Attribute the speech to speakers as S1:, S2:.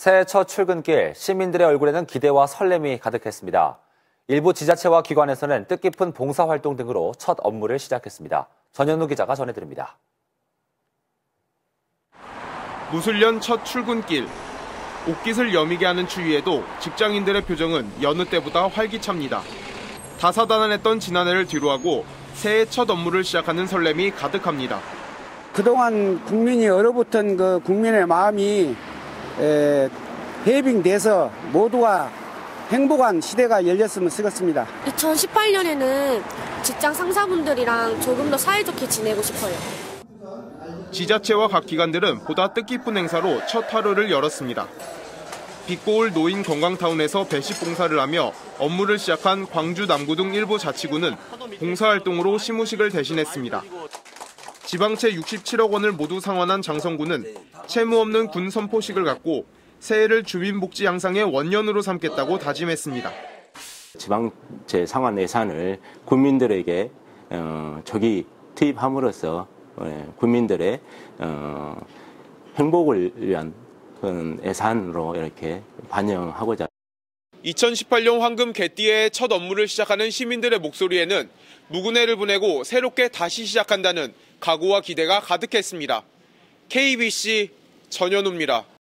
S1: 새해 첫 출근길 시민들의 얼굴에는 기대와 설렘이 가득했습니다. 일부 지자체와 기관에서는 뜻깊은 봉사활동 등으로 첫 업무를 시작했습니다. 전현우 기자가 전해드립니다.
S2: 무술년 첫 출근길. 옷깃을 여미게 하는 추위에도 직장인들의 표정은 여느 때보다 활기찹니다. 다사다난했던 지난해를 뒤로하고 새해 첫 업무를 시작하는 설렘이 가득합니다.
S3: 그동안 국민이 얼어붙은 그 국민의 마음이 에, 해빙돼서 모두가 행복한 시대가 열렸으면 쓰겠습니다.
S4: 2018년에는 직장 상사분들이랑 조금 더 사이좋게 지내고 싶어요.
S2: 지자체와 각 기관들은 보다 뜻깊은 행사로 첫 하루를 열었습니다. 빛고울 노인 건강타운에서 배식 봉사를 하며 업무를 시작한 광주 남구등 일부 자치구는 봉사활동으로 시무식을 대신했습니다. 지방채 67억 원을 모두 상환한 장성구는 채무 없는 군 선포식을 갖고 새해를 주민복지 향상의 원년으로 삼겠다고 다짐했습니다.
S5: 지방채 상환 예산을 국민들에게 어, 저기 투입함으로써 어, 국민들의 어, 행복을 위한 예산으로 이렇게 반영하고자
S2: 2018년 황금 개띠의 첫 업무를 시작하는 시민들의 목소리에는 묵은해를 보내고 새롭게 다시 시작한다는 각오와 기대가 가득했습니다. KBC 전현우입니다.